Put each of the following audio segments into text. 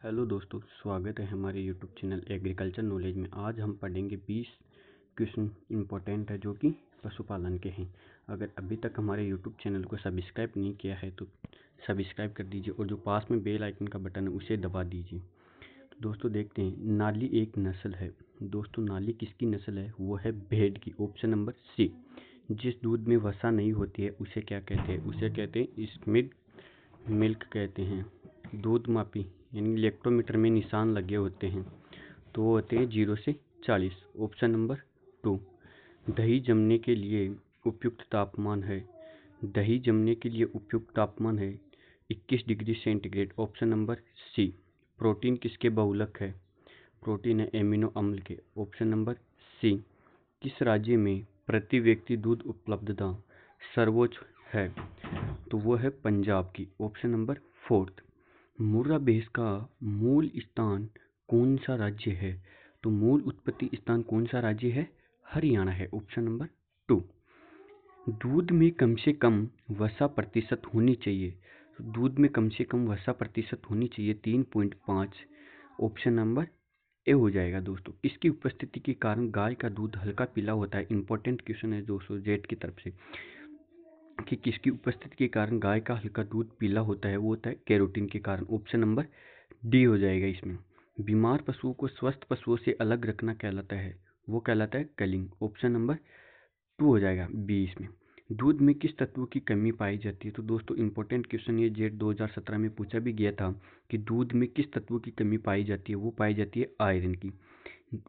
Hello दोस्तों, स्वागत है हमारे यूट्यूब चैनल एग्रीकल्चर नॉलेज में। आज हम पढ़ेंगे 20 क्वेश्चन इम्पोर्टेंट है जो कि पशुपालन के हैं। अगर अभी तक हमारे यूट्यूब चैनल को सब्सक्राइब नहीं किया है तो सब्सक्राइब कर दीजिए और जो पास में बेल आइकन का बटन है उसे दबा दीजिए। तो दोस्तों देखते हैं, नाली एक नस्ल है। दोस्तों, नाली किसकी नस्ल है? वो है भेड़ की। ऑप्शन नंबर सी, जिस दूध में वसा नहीं होती है उसे क्या कहते हैं? उसे कहते हैं स्मिड मिल्क कहते हैं। दूध मापी यानी इलेक्ट्रोमीटर में निशान लगे होते हैं तो वो होते हैं ज़ीरो से चालीस। ऑप्शन नंबर टू, दही जमने के लिए उपयुक्त तापमान है। दही जमने के लिए उपयुक्त तापमान है 21 degree centigrade. Option number C, protein किसके बहुलक है? प्रोटीन है एमिनो अम्ल के। ऑप्शन नंबर सी, किस राज्य में प्रति व्यक्ति दूध उपलब्धता सर्वोच्च है? तो वो है पंजाब की। ऑप्शन नंबर फोर्थ मुर्रा बेस का मूल स्थान कौन सा राज्य है? तो मूल उत्पत्ति स्थान कौन सा राज्य है? हरियाणा है। ऑप्शन नंबर टू दूध में कम से कम वसा प्रतिशत होनी चाहिए। तो दूध में कम से कम वसा प्रतिशत होनी चाहिए तीन पॉइंट पाँच। ऑप्शन नंबर ए हो जाएगा दोस्तों। इसकी उपस्थिति के कारण गाय का दूध हल्का पीला होता है। इंपॉर्टेंट क्वेश्चन है दोस्तों जेट की तरफ़ से। कि किसकी उपस्थिति के कारण गाय का हल्का दूध पीला होता है, वो होता है कैरोटीन के कारण। ऑप्शन नंबर डी हो जाएगा इसमें। बीमार पशुओं को स्वस्थ पशुओं से अलग रखना कहलाता है, वो कहलाता है कलिंग। ऑप्शन नंबर टू हो जाएगा बी इसमें। दूध में किस तत्वों की कमी पाई जाती है? तो दोस्तों इंपॉर्टेंट क्वेश्चन ये जेट 2017 में पूछा भी गया था कि दूध में किस तत्वों की कमी पाई जाती है, वो पाई जाती है आयरन की।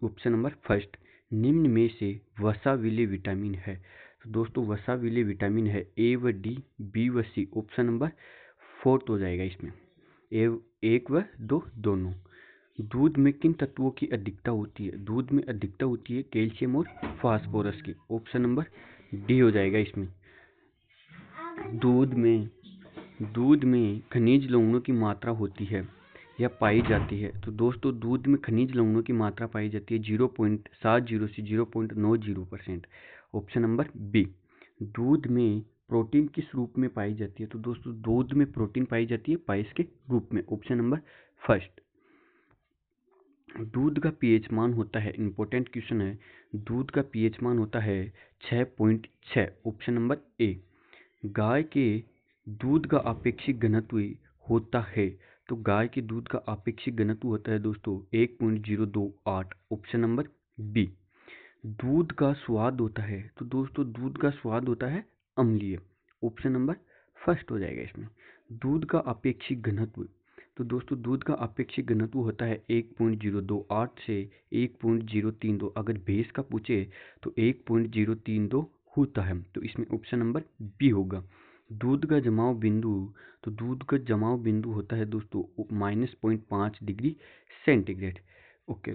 ऑप्शन नंबर फ़र्स्ट, निम्न में से वसा विले विटामिन है। तो दोस्तों वसा विले विटामिन है ए व डी बी व सी ऑप्शन नंबर फोर्थ हो जाएगा इसमें। ए, एक व दो, दोनों। दूध में किन तत्वों की अधिकता होती है? दूध में अधिकता होती है कैल्शियम और फास्फोरस की। ऑप्शन नंबर डी हो जाएगा इसमें। दूध में दूध में खनिज लवणों की मात्रा होती है या पाई जाती है। तो दोस्तों दूध में खनिज लवणों की मात्रा पाई जाती है ज़ीरो पॉइंट सात ज़ीरो से ज़ीरो पॉइंट नौ zero percent option number B, दूध में प्रोटीन किस रूप में पाई जाती है? तो दोस्तों, दूध में प्रोटीन पाई जाती है पाइस के रूप में। ऑप्शन नंबर फ़र्स्ट, दूध का पीएच मान होता है, इंपॉर्टेंट क्वेश्चन है, दूध का पीएच मान होता है छः पॉइंट छः ऑप्शन नंबर ए, गाय के दूध का अपेक्षित घनत्व होता है। तो गाय के दूध का अपेक्षित घनत्व होता है दोस्तों, एक पॉइंट ज़ीरो दो आठ। ऑप्शन नंबर बी दूध का स्वाद होता है। तो दोस्तों, दूध का स्वाद होता है अम्लीय। ऑप्शन नंबर फ़र्स्ट हो जाएगा इसमें। दूध का अपेक्षित घनत्व। तो दोस्तों, दूध का अपेक्षित घनत्व होता है एक पॉइंट ज़ीरो दो आठ से एक पॉइंट ज़ीरो तीन दो। अगर भैंस का पूछे तो एक पॉइंट ज़ीरो तीन दो होता है। तो इसमें ऑप्शन नंबर बी होगा। दूध का जमाव बिंदु। तो दूध का जमाव बिंदु होता है दोस्तों, माइनस पॉइंट पाँच डिग्री सेंटीग्रेड। ओके।